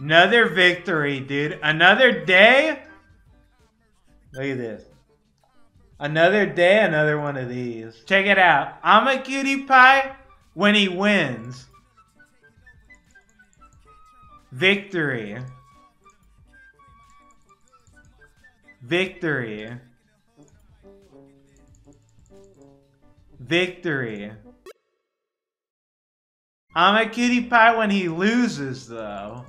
Another victory, dude. Another day? Look at this. Another day, another one of these. Check it out. I'm a cutie pie when he wins. Victory. Victory. Victory. I'm a cutie pie when he loses, though.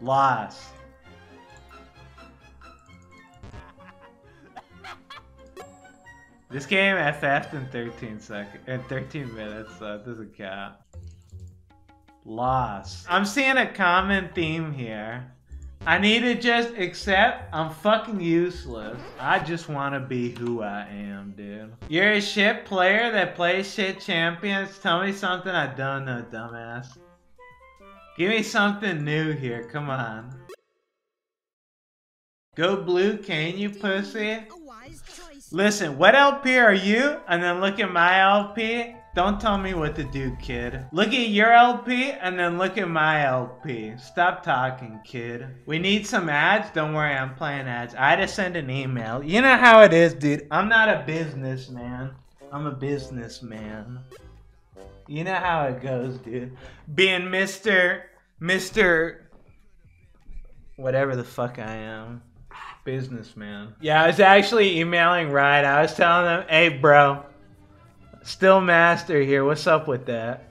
Loss. This game FF'd in 13 seconds, in 13 minutes, so it doesn't count. Loss. I'm seeing a common theme here. I need to just accept I'm fucking useless. I just want to be who I am, dude. You're a shit player that plays shit champions? Tell me something I don't know, dumbass. Give me something new here, come on. Go blue, can you, pussy? Listen, what LP are you? And then look at my LP. Don't tell me what to do, kid. Look at your LP and then look at my LP. Stop talking, kid. We need some ads? Don't worry, I'm playing ads. I had to send an email. You know how it is, dude. I'm not a businessman. I'm a businessman. You know how it goes, dude. Being Mr. Mr. Whatever the fuck I am. Businessman. Yeah, I was actually emailing Riot. I was telling them, hey, bro. Still Master here. What's up with that?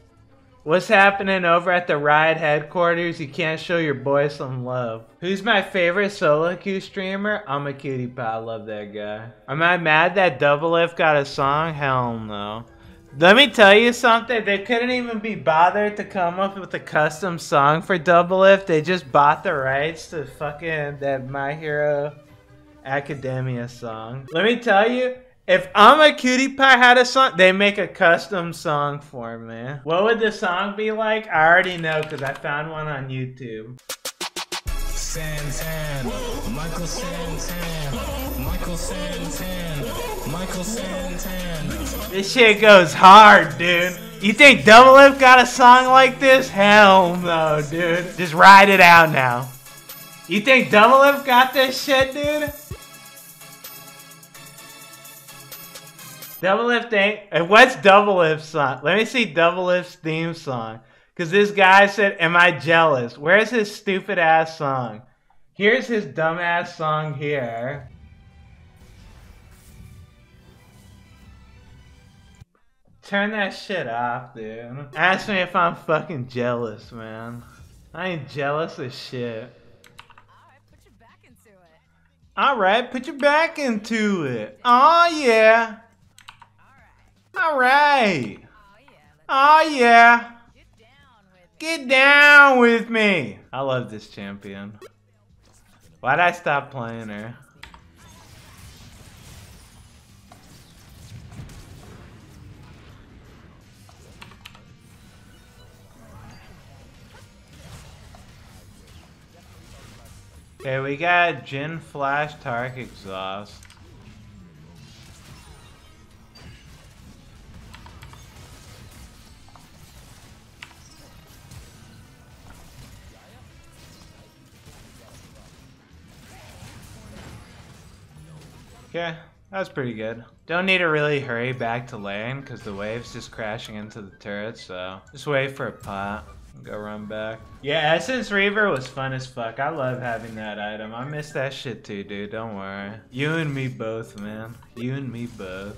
What's happening over at the Riot headquarters? You can't show your boy some love. Who's my favorite solo queue streamer? I'm a cutie pie. I love that guy. Am I mad that Doublelift got a song? Hell no. Let me tell you something. They couldn't even be bothered to come up with a custom song for Doublelift. They just bought the rights to fucking that My Hero Academia song. Let me tell you, if I'm a cutie pie had a song, they make a custom song for me. What would the song be like? I already know because I found one on YouTube. Santan, Michael Santan, Michael Santan, Michael Santan. This shit goes hard, dude. You think Double Doublelift got a song like this? Hell no, dude. Just ride it out now. You think Double Doublelift got this shit, dude? double Doublelift ain't. Uh, what's Doublelift's song? Let me see Doublelift's theme song. Because this guy said, Am I jealous? Where's his stupid ass song? Here's his dumbass song here. Turn that shit off, dude. Ask me if I'm fucking jealous, man. I ain't jealous of shit. Alright, put your back into it. All right, put you back into it. Oh yeah. Alright. Oh yeah. Oh, Get down with me. I love this champion. Why'd I stop playing her? Okay, we got Jhin Flash Tark Exhaust. Okay, that was pretty good. Don't need to really hurry back to lane because the wave's just crashing into the turret, so just wait for a pot. Go run back. Yeah, Essence Reaver was fun as fuck. I love having that item. I miss that shit too, dude. Don't worry. You and me both, man. You and me both.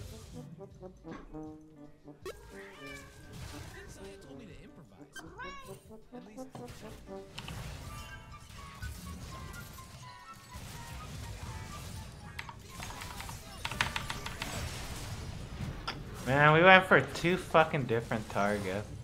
Man, we went for two fucking different targets.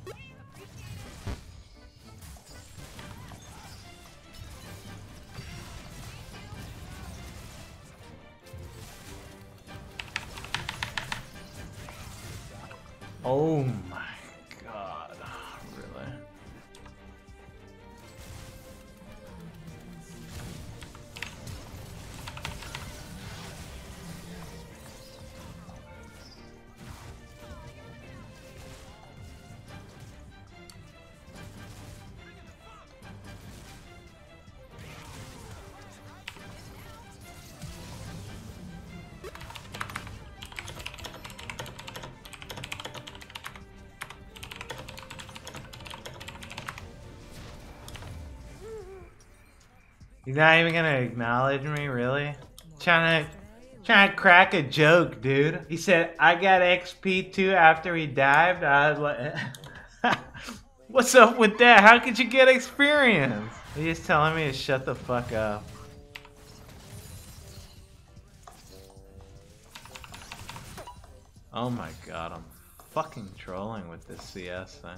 He's not even gonna acknowledge me, really? Trying to trying to crack a joke, dude. He said I got XP too after he dived. I was like What's up with that? How could you get experience? He's telling me to shut the fuck up. Oh my god, I'm fucking trolling with this CS thing.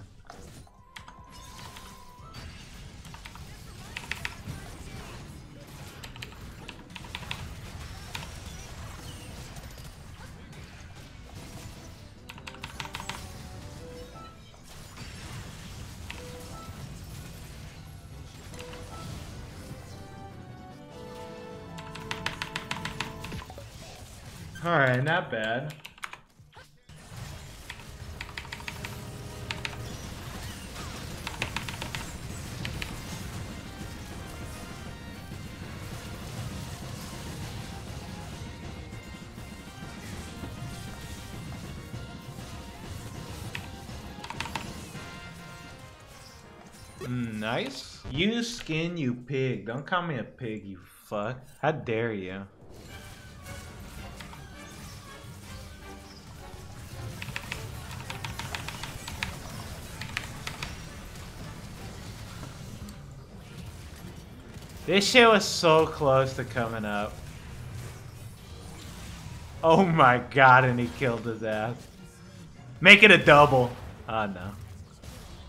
Alright, not bad. Mm, nice. You skin, you pig. Don't call me a pig, you fuck. How dare you? This shit was so close to coming up. Oh my god, and he killed his ass. Make it a double. Oh no.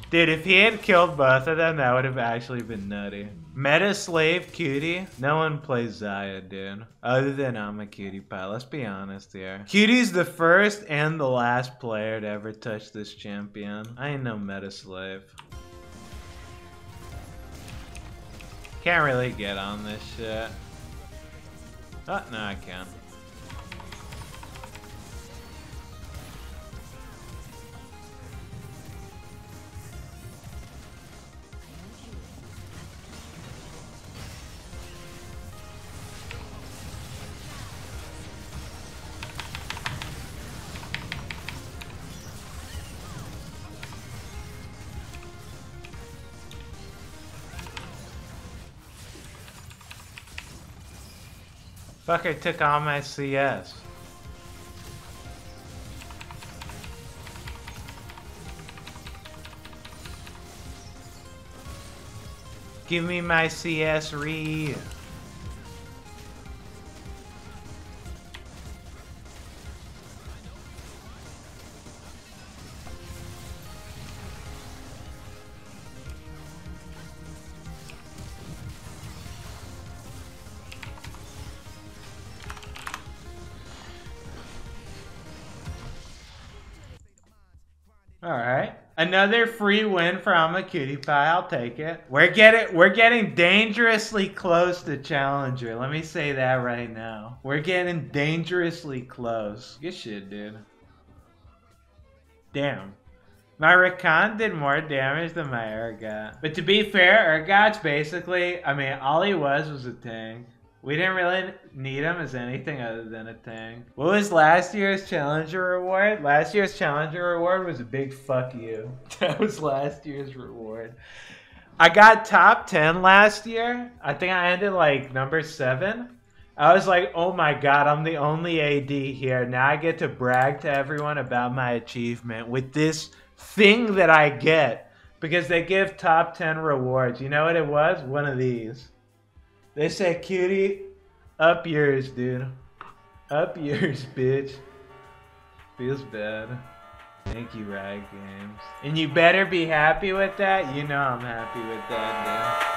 Dude, if he had killed both of them, that would have actually been nutty. Meta Slave Cutie? No one plays Xayah, dude. Other than I'm a cutie pie. Let's be honest here. Cutie's the first and the last player to ever touch this champion. I ain't no Meta Slave. Can't really get on this shit. Oh, no, I can. Fuck, I took all my CS. Give me my CS re. All right. Another free win from a cutie pie. I'll take it. We're getting we're getting dangerously close to challenger. Let me say that right now. We're getting dangerously close. Good shit, dude. Damn. My Rakan did more damage than my Urgot. But to be fair, Urgot's basically, I mean, all he was was a tank. We didn't really need him as anything other than a thing. What was last year's Challenger reward? Last year's Challenger reward was a big fuck you. That was last year's reward. I got top 10 last year. I think I ended like number 7. I was like, oh my god, I'm the only AD here. Now I get to brag to everyone about my achievement with this thing that I get. Because they give top 10 rewards. You know what it was? One of these. They said, cutie, up yours, dude. Up yours, bitch. Feels bad. Thank you, Riot Games. And you better be happy with that. You know I'm happy with that, dude.